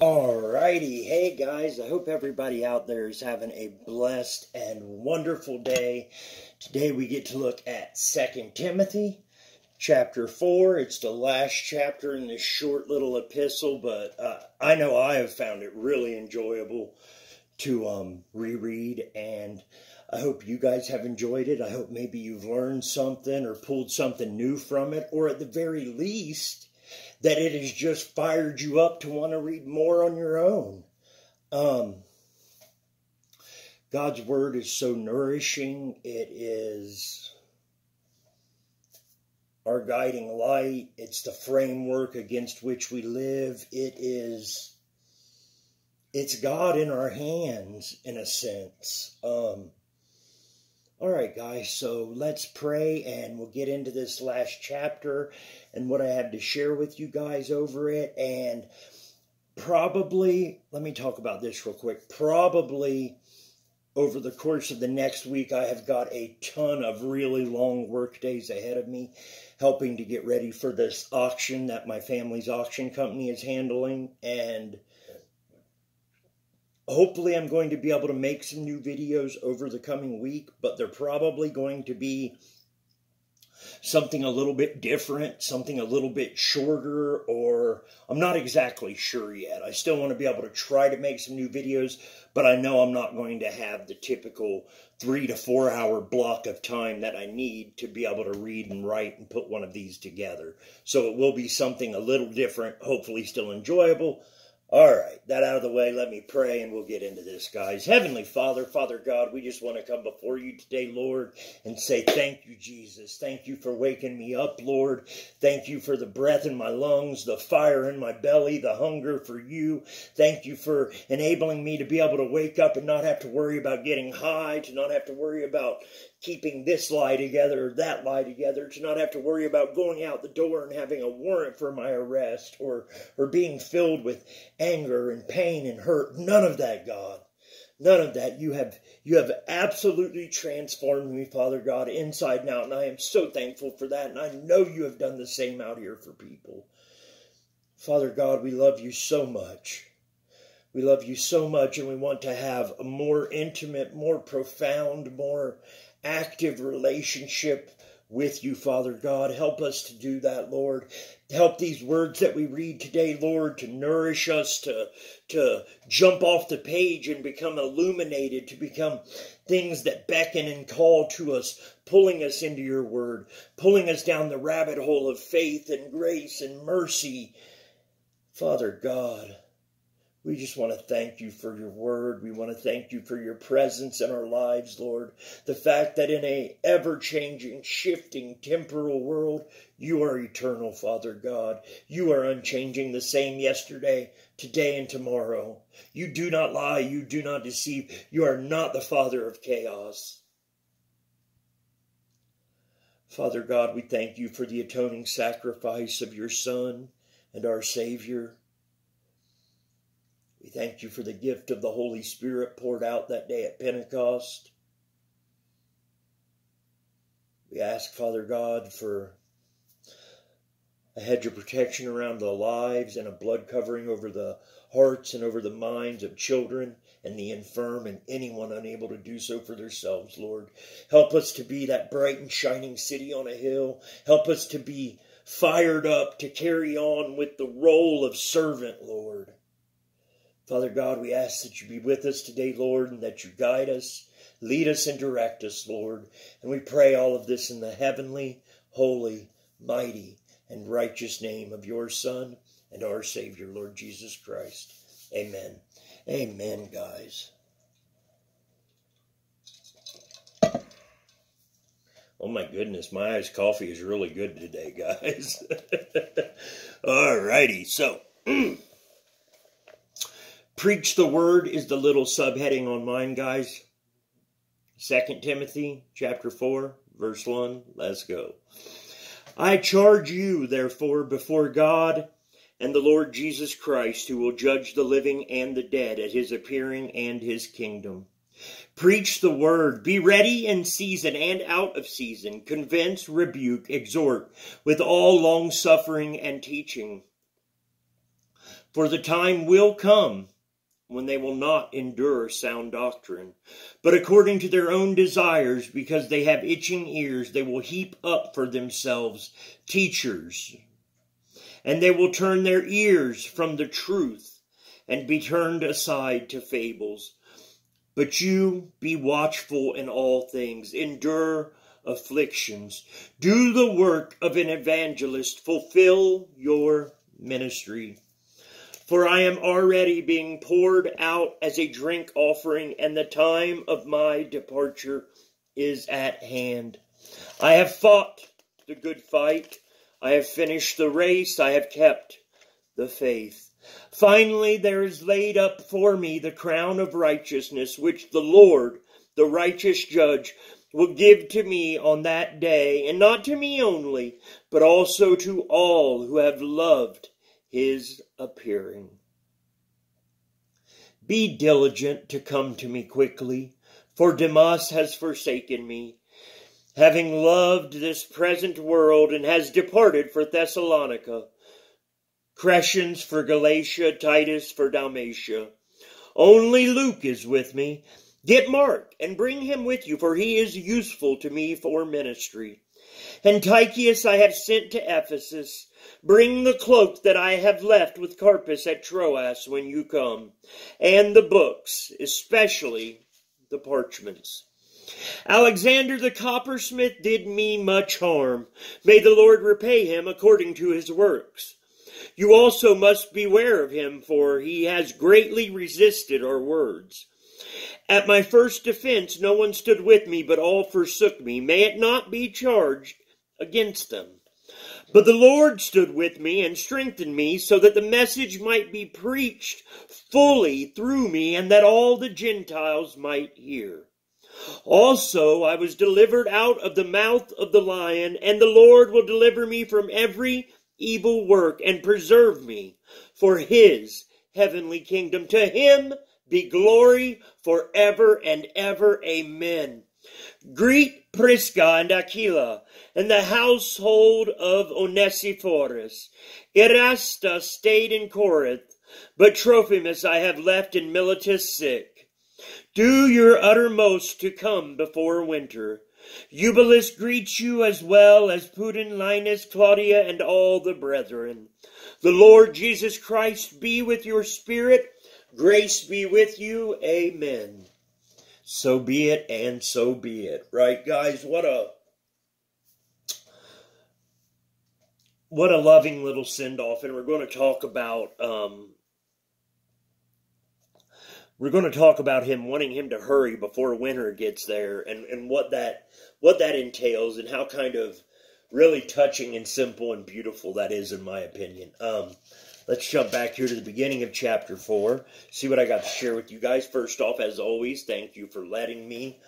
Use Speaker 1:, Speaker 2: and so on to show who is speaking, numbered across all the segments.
Speaker 1: Alrighty, hey guys, I hope everybody out there is having a blessed and wonderful day. Today we get to look at Second Timothy chapter 4. It's the last chapter in this short little epistle, but uh, I know I have found it really enjoyable to um, reread, and I hope you guys have enjoyed it. I hope maybe you've learned something or pulled something new from it, or at the very least, that it has just fired you up to want to read more on your own. Um, God's word is so nourishing. It is our guiding light. It's the framework against which we live. It is it's God in our hands in a sense. Um, all right, guys, so let's pray and we'll get into this last chapter and what I have to share with you guys over it. And probably, let me talk about this real quick. Probably over the course of the next week, I have got a ton of really long work days ahead of me, helping to get ready for this auction that my family's auction company is handling. And hopefully I'm going to be able to make some new videos over the coming week, but they're probably going to be something a little bit different, something a little bit shorter, or I'm not exactly sure yet. I still want to be able to try to make some new videos, but I know I'm not going to have the typical three to four hour block of time that I need to be able to read and write and put one of these together. So it will be something a little different, hopefully still enjoyable, all right, that out of the way, let me pray and we'll get into this, guys. Heavenly Father, Father God, we just want to come before you today, Lord, and say thank you, Jesus. Thank you for waking me up, Lord. Thank you for the breath in my lungs, the fire in my belly, the hunger for you. Thank you for enabling me to be able to wake up and not have to worry about getting high, to not have to worry about keeping this lie together or that lie together, to not have to worry about going out the door and having a warrant for my arrest or, or being filled with anger and pain and hurt. None of that, God. None of that. You have you have absolutely transformed me, Father God, inside and out, and I am so thankful for that. And I know you have done the same out here for people. Father God, we love you so much. We love you so much, and we want to have a more intimate, more profound, more active relationship with you, Father God. Help us to do that, Lord. Help these words that we read today, Lord, to nourish us, to, to jump off the page and become illuminated, to become things that beckon and call to us, pulling us into your word, pulling us down the rabbit hole of faith and grace and mercy. Father God, we just want to thank you for your word. We want to thank you for your presence in our lives, Lord. The fact that in a ever-changing, shifting, temporal world, you are eternal, Father God. You are unchanging, the same yesterday, today, and tomorrow. You do not lie. You do not deceive. You are not the Father of chaos. Father God, we thank you for the atoning sacrifice of your Son and our Savior. We thank you for the gift of the Holy Spirit poured out that day at Pentecost. We ask, Father God, for a hedge of protection around the lives and a blood covering over the hearts and over the minds of children and the infirm and anyone unable to do so for themselves, Lord. Help us to be that bright and shining city on a hill. Help us to be fired up to carry on with the role of servant, Lord. Father God, we ask that you be with us today, Lord, and that you guide us, lead us, and direct us, Lord. And we pray all of this in the heavenly, holy, mighty, and righteous name of your Son and our Savior, Lord Jesus Christ. Amen. Amen, guys. Oh my goodness, my iced coffee is really good today, guys. All righty, so. Preach the word is the little subheading on mine, guys. Second Timothy chapter 4, verse 1. Let's go. I charge you, therefore, before God and the Lord Jesus Christ, who will judge the living and the dead at his appearing and his kingdom. Preach the word. Be ready in season and out of season. Convince, rebuke, exhort with all long suffering and teaching. For the time will come when they will not endure sound doctrine, but according to their own desires, because they have itching ears, they will heap up for themselves teachers, and they will turn their ears from the truth and be turned aside to fables. But you be watchful in all things, endure afflictions, do the work of an evangelist, fulfill your ministry. For I am already being poured out as a drink offering, and the time of my departure is at hand. I have fought the good fight. I have finished the race. I have kept the faith. Finally, there is laid up for me the crown of righteousness, which the Lord, the righteous judge, will give to me on that day, and not to me only, but also to all who have loved his appearing. Be diligent to come to me quickly, for Demas has forsaken me, having loved this present world, and has departed for Thessalonica. Crescens for Galatia, Titus for Dalmatia. Only Luke is with me. Get Mark and bring him with you, for he is useful to me for ministry. And Tychicus I have sent to Ephesus. Bring the cloak that I have left with Carpus at Troas when you come, and the books, especially the parchments. Alexander the coppersmith did me much harm. May the Lord repay him according to his works. You also must beware of him, for he has greatly resisted our words. At my first defense, no one stood with me, but all forsook me. May it not be charged against them. But the Lord stood with me and strengthened me so that the message might be preached fully through me and that all the Gentiles might hear. Also, I was delivered out of the mouth of the lion, and the Lord will deliver me from every evil work and preserve me for his heavenly kingdom. To him be glory forever and ever. Amen. Greet Prisca and Aquila and the household of Onesiphorus. Erastus stayed in Corinth, but Trophimus I have left in Miletus sick. Do your uttermost to come before winter. Eubulus greets you as well as Pudens, Linus, Claudia, and all the brethren. The Lord Jesus Christ be with your spirit. Grace be with you. Amen. So be it and so be it. Right guys? What a what a loving little send off and we're going to talk about um we're going to talk about him wanting him to hurry before winter gets there and and what that what that entails and how kind of really touching and simple and beautiful that is in my opinion. Um Let's jump back here to the beginning of chapter 4, see what I got to share with you guys. First off, as always, thank you for letting me.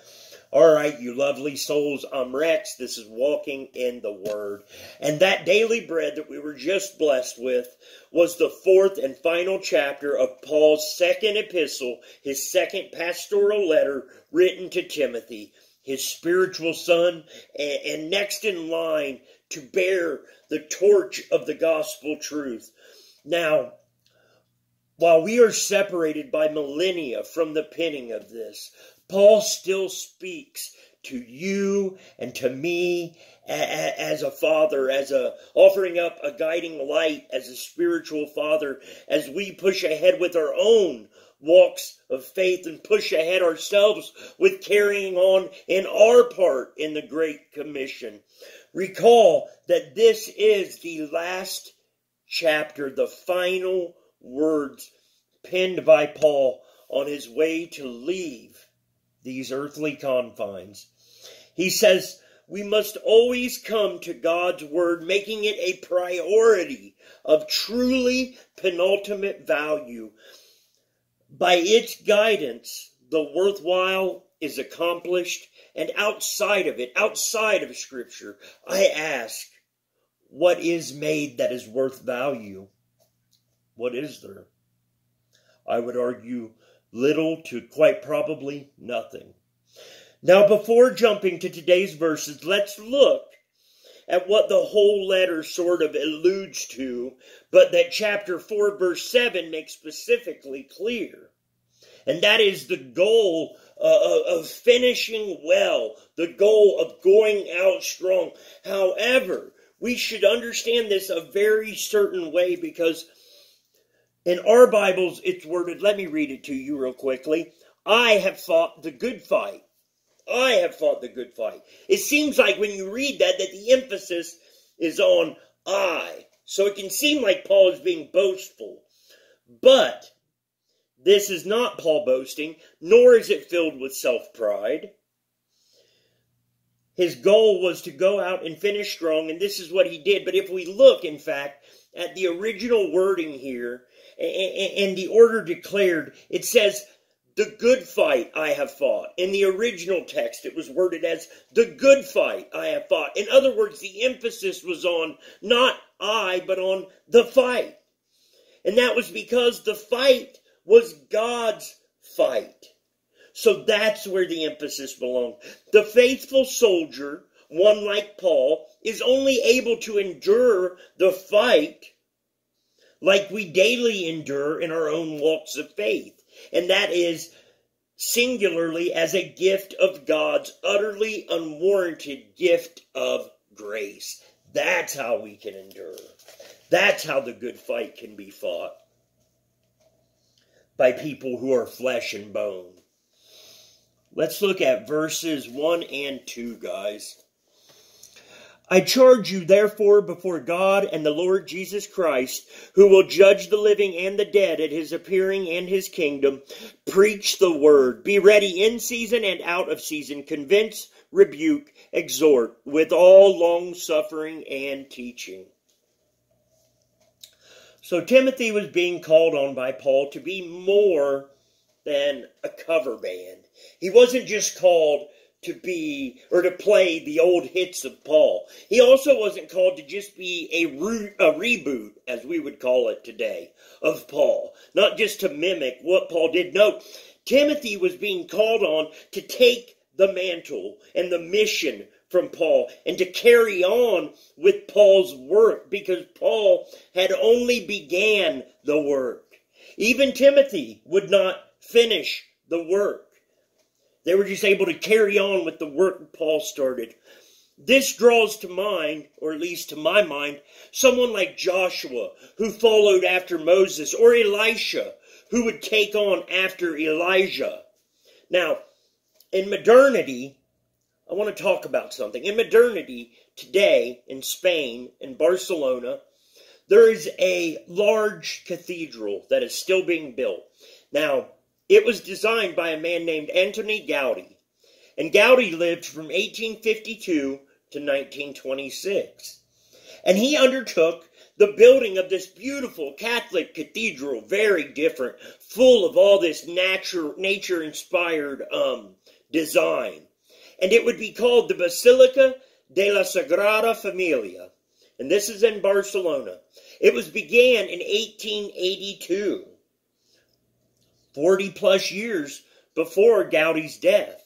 Speaker 1: All right, you lovely souls, I'm Rex. This is Walking in the Word. And that daily bread that we were just blessed with was the fourth and final chapter of Paul's second epistle, his second pastoral letter written to Timothy, his spiritual son, and, next in line to bear the torch of the gospel truth. Now, while we are separated by millennia from the penning of this, Paul still speaks to you and to me as a father, as a offering up a guiding light, as a spiritual father, as we push ahead with our own walks of faith and push ahead ourselves with carrying on in our part in the Great Commission. Recall that this is the last chapter, the final words penned by Paul on his way to leave these earthly confines. He says, we must always come to God's Word, making it a priority of truly penultimate value. By its guidance, the worthwhile is accomplished, and outside of it, outside of Scripture, I ask, what is made that is worth value? What is there? I would argue little to quite probably nothing. Now, before jumping to today's verses, let's look at what the whole letter sort of alludes to, but that chapter 4, verse 7 makes specifically clear. And that is the goal uh, of finishing well, the goal of going out strong. However, we should understand this a very certain way because in our Bibles it's worded, let me read it to you real quickly. I have fought the good fight. I have fought the good fight. It seems like when you read that, that the emphasis is on I. So it can seem like Paul is being boastful. But this is not Paul boasting, nor is it filled with self pride. His goal was to go out and finish strong, and this is what he did. But if we look, in fact, at the original wording here and the order declared, it says, the good fight I have fought. In the original text, it was worded as the good fight I have fought. In other words, the emphasis was on not I, but on the fight. And that was because the fight was God's fight. So that's where the emphasis belongs. The faithful soldier, one like Paul, is only able to endure the fight like we daily endure in our own walks of faith. And that is singularly as a gift of God's utterly unwarranted gift of grace. That's how we can endure. That's how the good fight can be fought by people who are flesh and bone. Let's look at verses 1 and 2, guys. I charge you, therefore, before God and the Lord Jesus Christ, who will judge the living and the dead at his appearing and his kingdom, preach the word. Be ready in season and out of season. Convince, rebuke, exhort with all long suffering and teaching. So Timothy was being called on by Paul to be more than a cover band. He wasn't just called to be or to play the old hits of Paul. He also wasn't called to just be a, re- a reboot, as we would call it today, of Paul. Not just to mimic what Paul did. No, Timothy was being called on to take the mantle and the mission from Paul and to carry on with Paul's work because Paul had only began the work. Even Timothy would not finish the work. They were just able to carry on with the work Paul started. This draws to mind, or at least to my mind, someone like Joshua who followed after Moses, or Elisha who would take on after Elijah. Now, in modernity, I want to talk about something. In modernity, today in Spain, in Barcelona, there is a large cathedral that is still being built. Now, it was designed by a man named Antoni Gaudi. And Gaudi lived from 1852 to 1926. And he undertook the building of this beautiful Catholic cathedral, very different, full of all this nature nature inspired um, design and it would be called the Basilica de la Sagrada Familia. And this is in Barcelona. It was began in 1882, 40 plus years before Gaudi's death.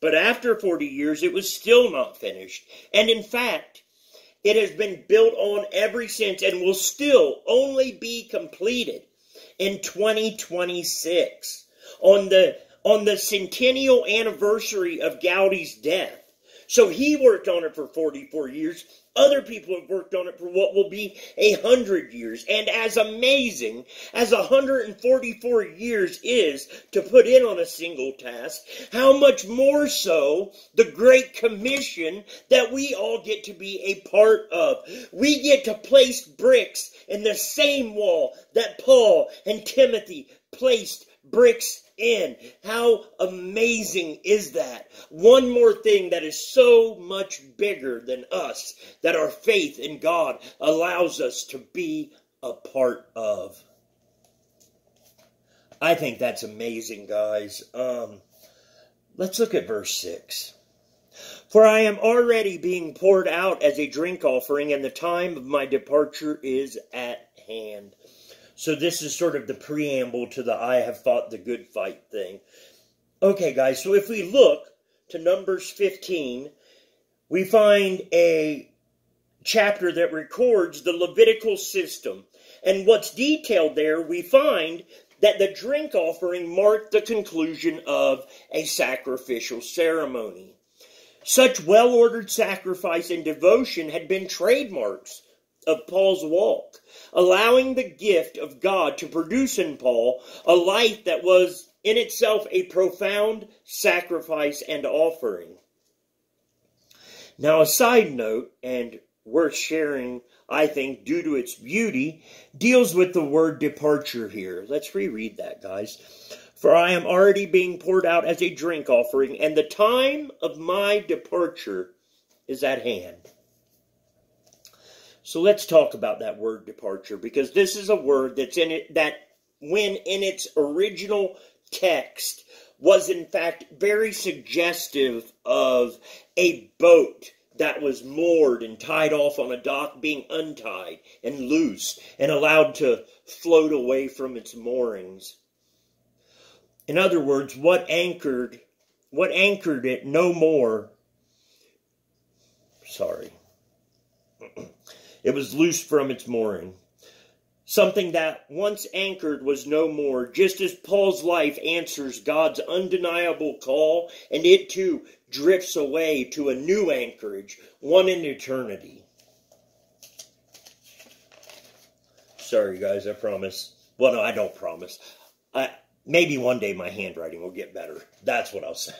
Speaker 1: But after 40 years, it was still not finished. And in fact, it has been built on ever since and will still only be completed in 2026 on the on the centennial anniversary of Gaudi's death. So he worked on it for 44 years. Other people have worked on it for what will be a hundred years. And as amazing as 144 years is to put in on a single task, how much more so the Great Commission that we all get to be a part of. We get to place bricks in the same wall that Paul and Timothy placed bricks in. How amazing is that? One more thing that is so much bigger than us that our faith in God allows us to be a part of. I think that's amazing, guys. Um, let's look at verse 6. For I am already being poured out as a drink offering, and the time of my departure is at hand. So this is sort of the preamble to the I have fought the good fight thing. Okay, guys, so if we look to Numbers 15, we find a chapter that records the Levitical system. And what's detailed there, we find that the drink offering marked the conclusion of a sacrificial ceremony. Such well ordered sacrifice and devotion had been trademarks of Paul's walk, allowing the gift of God to produce in Paul a life that was in itself a profound sacrifice and offering. Now, a side note, and worth sharing, I think, due to its beauty, deals with the word departure here. Let's reread that, guys. For I am already being poured out as a drink offering, and the time of my departure is at hand. So let's talk about that word departure, because this is a word that's in it that, when in its original text, was in fact very suggestive of a boat that was moored and tied off on a dock being untied and loose and allowed to float away from its moorings. In other words, what anchored what anchored it no more sorry. It was loose from its mooring. Something that once anchored was no more, just as Paul's life answers God's undeniable call, and it too drifts away to a new anchorage, one in eternity. Sorry, guys, I promise. Well, no, I don't promise. I, maybe one day my handwriting will get better. That's what I'll say.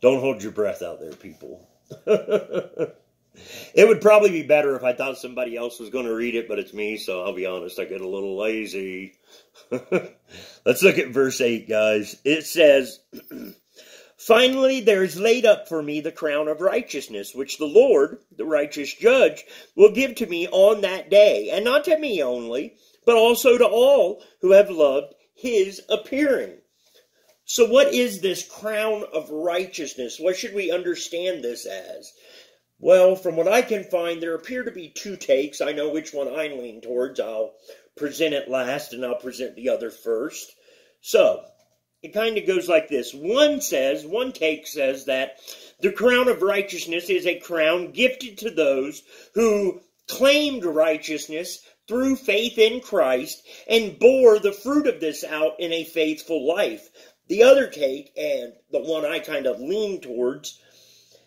Speaker 1: Don't hold your breath out there, people. It would probably be better if I thought somebody else was going to read it, but it's me, so I'll be honest, I get a little lazy. Let's look at verse 8, guys. It says, Finally, there is laid up for me the crown of righteousness, which the Lord, the righteous judge, will give to me on that day, and not to me only, but also to all who have loved his appearing. So, what is this crown of righteousness? What should we understand this as? Well, from what I can find, there appear to be two takes. I know which one I lean towards. I'll present it last and I'll present the other first. So, it kind of goes like this. One says, one take says that the crown of righteousness is a crown gifted to those who claimed righteousness through faith in Christ and bore the fruit of this out in a faithful life. The other take, and the one I kind of lean towards,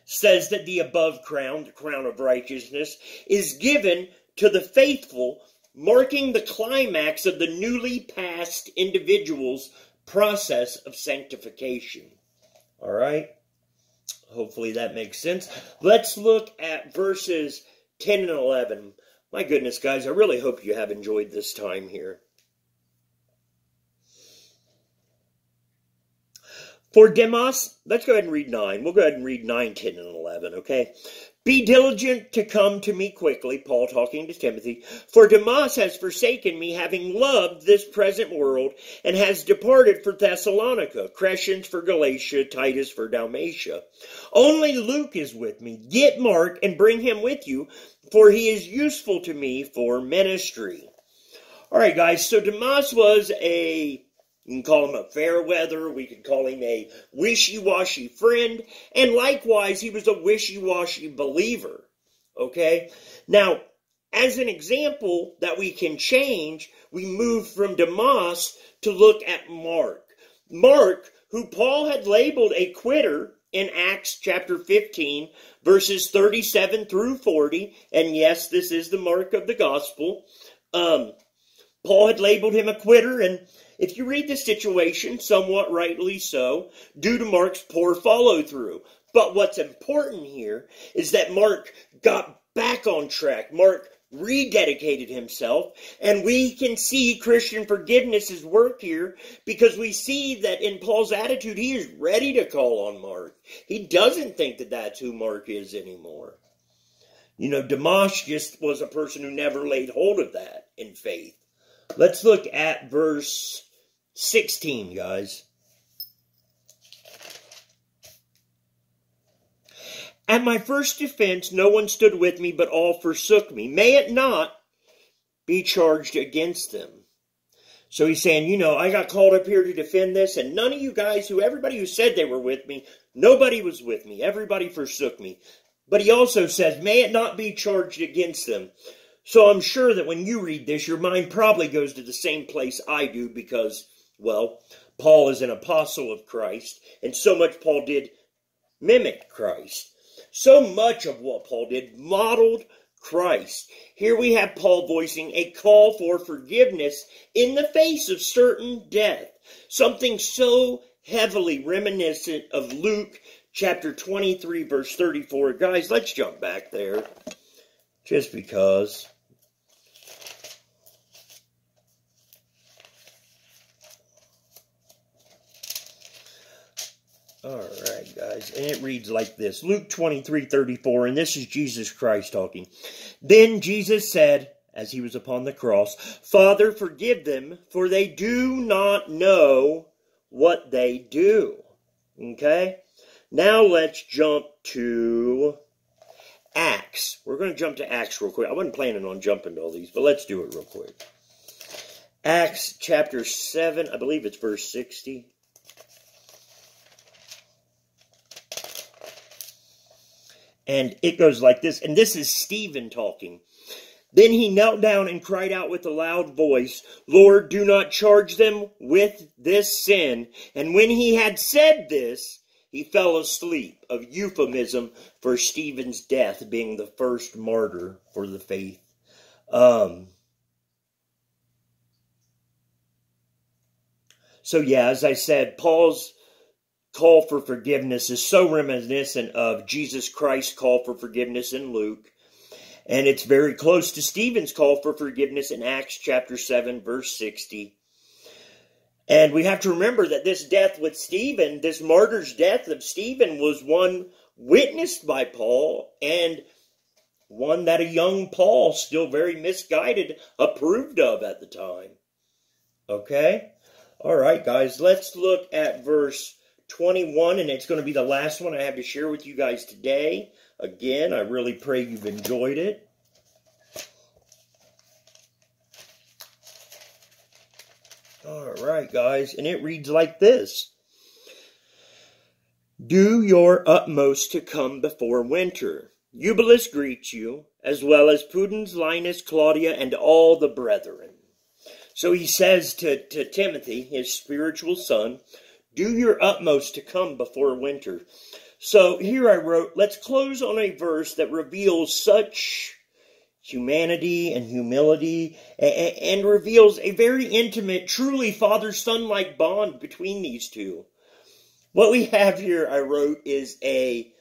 Speaker 1: says that the above crown, the crown of righteousness, is given to the faithful, marking the climax of the newly passed individual's process of sanctification. All right? Hopefully that makes sense. Let's look at verses 10 and 11. My goodness, guys, I really hope you have enjoyed this time here. For Demas, let's go ahead and read 9. We'll go ahead and read 9, 10, and 11, okay? Be diligent to come to me quickly, Paul talking to Timothy, for Demas has forsaken me, having loved this present world, and has departed for Thessalonica, Crescens for Galatia, Titus for Dalmatia. Only Luke is with me. Get Mark and bring him with you, for he is useful to me for ministry. All right, guys, so Demas was a you can call him a fair weather. We can call him a wishy washy friend. And likewise, he was a wishy washy believer. Okay? Now, as an example that we can change, we move from Demas to look at Mark. Mark, who Paul had labeled a quitter in Acts chapter 15, verses 37 through 40, and yes, this is the mark of the gospel. Um, Paul had labeled him a quitter, and if you read the situation, somewhat rightly so, due to Mark's poor follow through. But what's important here is that Mark got back on track. Mark rededicated himself, and we can see Christian forgiveness' work here because we see that in Paul's attitude, he is ready to call on Mark. He doesn't think that that's who Mark is anymore. You know, Demas just was a person who never laid hold of that in faith. Let's look at verse 16, guys. At my first defense, no one stood with me, but all forsook me. May it not be charged against them. So he's saying, you know, I got called up here to defend this, and none of you guys who, everybody who said they were with me, nobody was with me. Everybody forsook me. But he also says, may it not be charged against them. So I'm sure that when you read this, your mind probably goes to the same place I do because, well, Paul is an apostle of Christ, and so much Paul did mimic Christ. So much of what Paul did modeled Christ. Here we have Paul voicing a call for forgiveness in the face of certain death. Something so heavily reminiscent of Luke chapter 23, verse 34. Guys, let's jump back there just because. All right, guys. And it reads like this Luke 23 34, and this is Jesus Christ talking. Then Jesus said, as he was upon the cross, Father, forgive them, for they do not know what they do. Okay? Now let's jump to Acts. We're going to jump to Acts real quick. I wasn't planning on jumping to all these, but let's do it real quick. Acts chapter 7, I believe it's verse 60. And it goes like this, and this is Stephen talking. Then he knelt down and cried out with a loud voice, Lord, do not charge them with this sin. And when he had said this, he fell asleep, of euphemism for Stephen's death being the first martyr for the faith. Um, so, yeah, as I said, Paul's call for forgiveness is so reminiscent of Jesus Christ's call for forgiveness in Luke. And it's very close to Stephen's call for forgiveness in Acts chapter 7, verse 60. And we have to remember that this death with Stephen, this martyr's death of Stephen, was one witnessed by Paul and one that a young Paul, still very misguided, approved of at the time. Okay? All right, guys, let's look at verse 21, and it's going to be the last one I have to share with you guys today. Again, I really pray you've enjoyed it. All right, guys, and it reads like this. Do your utmost to come before winter. Eubulus greets you, as well as Pudens, Linus, Claudia, and all the brethren. So he says to, to Timothy, his spiritual son, do your utmost to come before winter. So here I wrote, let's close on a verse that reveals such humanity and humility and, reveals a very intimate, truly father-son like bond between these two. What we have here, I wrote, is a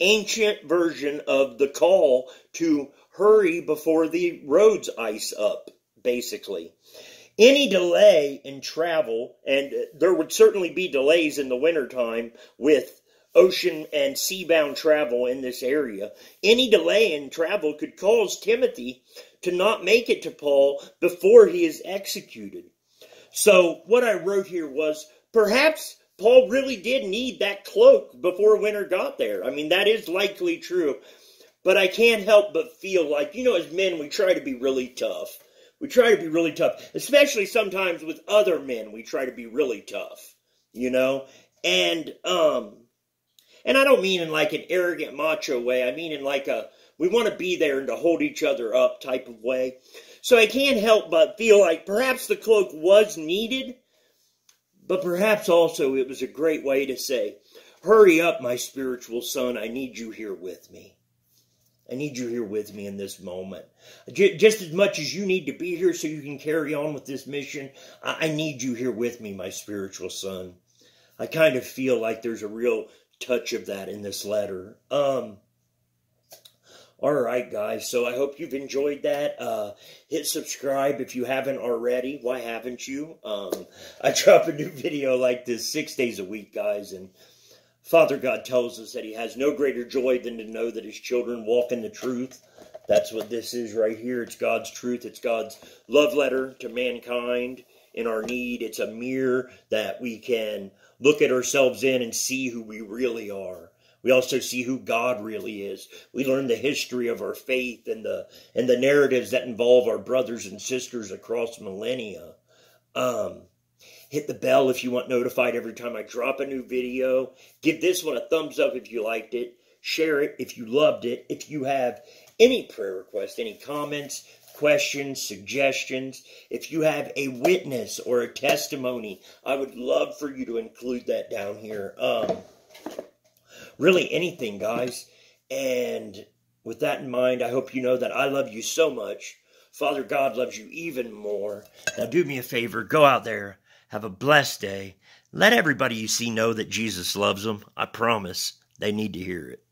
Speaker 1: ancient version of the call to hurry before the roads ice up, basically. Any delay in travel, and there would certainly be delays in the wintertime with ocean and seabound travel in this area, any delay in travel could cause Timothy to not make it to Paul before he is executed. So, what I wrote here was perhaps Paul really did need that cloak before winter got there. I mean, that is likely true. But I can't help but feel like, you know, as men, we try to be really tough. We try to be really tough, especially sometimes with other men. We try to be really tough, you know, and um, and I don't mean in like an arrogant macho way. I mean in like a we want to be there and to hold each other up type of way. So I can't help but feel like perhaps the cloak was needed, but perhaps also it was a great way to say, "Hurry up, my spiritual son. I need you here with me." I need you here with me in this moment. Just as much as you need to be here so you can carry on with this mission, I need you here with me, my spiritual son. I kind of feel like there's a real touch of that in this letter. Um, all right, guys. So I hope you've enjoyed that. Uh, hit subscribe if you haven't already. Why haven't you? Um, I drop a new video like this six days a week, guys, and Father God tells us that he has no greater joy than to know that his children walk in the truth. That's what this is right here. It's God's truth. It's God's love letter to mankind in our need. It's a mirror that we can look at ourselves in and see who we really are. We also see who God really is. We learn the history of our faith and the and the narratives that involve our brothers and sisters across millennia. Um, Hit the bell if you want notified every time I drop a new video. Give this one a thumbs up if you liked it. share it if you loved it. If you have any prayer requests, any comments, questions, suggestions, if you have a witness or a testimony, I would love for you to include that down here. Um, really, anything, guys. And with that in mind, I hope you know that I love you so much. Father God loves you even more. Now, do me a favor go out there, have a blessed day. Let everybody you see know that Jesus loves them. I promise they need to hear it.